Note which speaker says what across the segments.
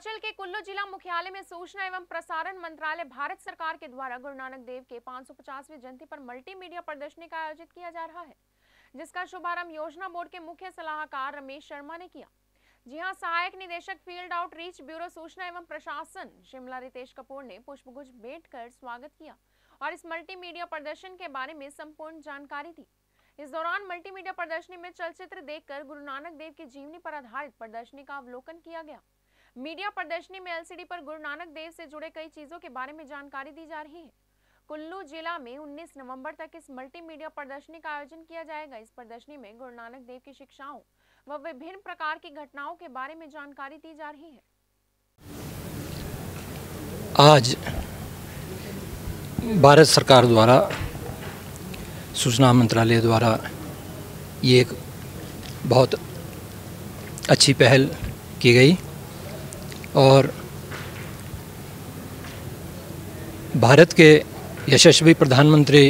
Speaker 1: हिमाचल के कुल्लू जिला मुख्यालय में सूचना एवं प्रसारण मंत्रालय भारत सरकार के द्वारा गुरु नानक देव के 550वीं जयंती पर मल्टीमीडिया प्रदर्शनी का आयोजित किया जा रहा है, जिसका शुभारंभ योजना बोर्ड के मुख्य सलाहकार रमेश शर्मा ने किया। जी हाँ, सहायक निदेशक फ़ील्ड आउटरीच ब्यूरो सूचना एवं प्रशासन शिमला रितेश कपूर ने पुष्पगुच्छ भेंट कर स्वागत किया और इस मल्टीमीडिया प्रदर्शन के बारे में संपूर्ण जानकारी दी। इस दौरान मल्टीमीडिया प्रदर्शनी में चलचित्र देखकर गुरु नानक देव की जीवनी पर आधारित प्रदर्शनी का अवलोकन किया गया। मीडिया प्रदर्शनी में एलसीडी पर गुरु नानक देव से जुड़े कई चीज़ों के बारे में जानकारी दी जा रही है। कुल्लू जिला में 19 नवंबर तक इस मल्टीमीडिया प्रदर्शनी का आयोजन किया जाएगा। इस प्रदर्शनी में गुरु नानक देव की शिक्षाओं व विभिन्न प्रकार की घटनाओं के बारे में जानकारी दी जा रही है।
Speaker 2: आज भारत सरकार द्वारा, सूचना मंत्रालय द्वारा ये एक बहुत अच्छी पहल की गई। और भारत के यशस्वी प्रधानमंत्री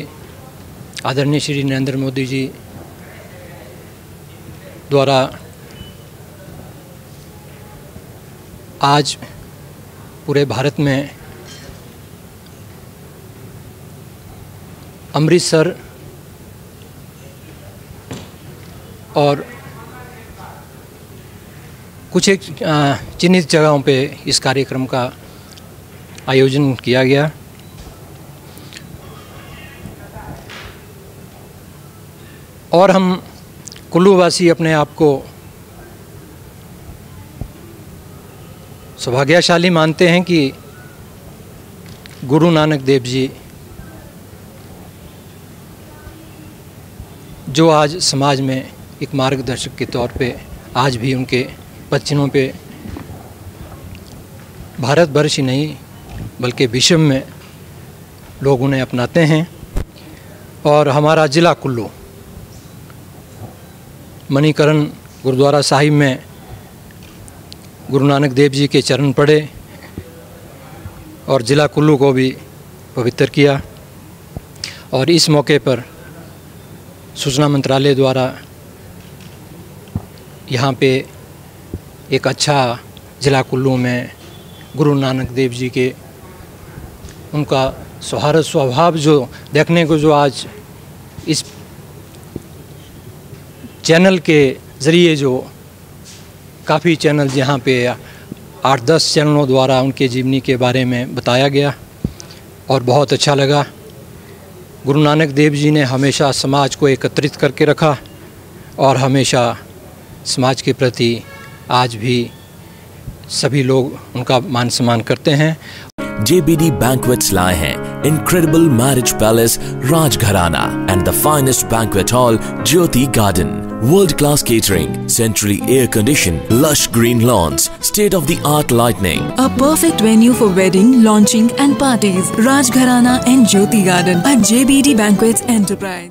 Speaker 2: आदरणीय श्री नरेंद्र मोदी जी द्वारा आज पूरे भारत में अमृतसर और कुछ एक चिन्हित जगहों पे इस कार्यक्रम का आयोजन किया गया। और हम कुल्लूवासी अपने आप को सौभाग्यशाली मानते हैं कि गुरु नानक देव जी जो आज समाज में एक मार्गदर्शक के तौर पे आज भी उनके पश्चिमों पे भारत वर्ष ही नहीं, बल्कि विश्व में लोग उन्हें अपनाते हैं। और हमारा ज़िला कुल्लू, मणिकरण गुरुद्वारा साहिब में गुरु नानक देव जी के चरण पड़े और ज़िला कुल्लू को भी पवित्र किया। और इस मौके पर सूचना मंत्रालय द्वारा यहाँ पे एक अच्छा ज़िला कुल्लू में गुरु नानक देव जी के उनका सौहार्द स्वभाव जो देखने को जो आज इस चैनल के ज़रिए जो काफ़ी चैनल जहाँ पे आठ दस चैनलों द्वारा उनके जीवनी के बारे में बताया गया और बहुत अच्छा लगा। गुरु नानक देव जी ने हमेशा समाज को एकत्रित करके रखा और हमेशा समाज के प्रति आज भी सभी लोग उनका मान सम्मान करते हैं।
Speaker 3: जेबीडी बैंक लाए हैं incredible marriage palace Rajgharana and the finest banquet hall Jyoti garden world class catering centrally air condition lush green lawns state of the art lightning
Speaker 4: a perfect venue for wedding launching and parties Rajgharana and Jyoti garden and JBD banquets enterprise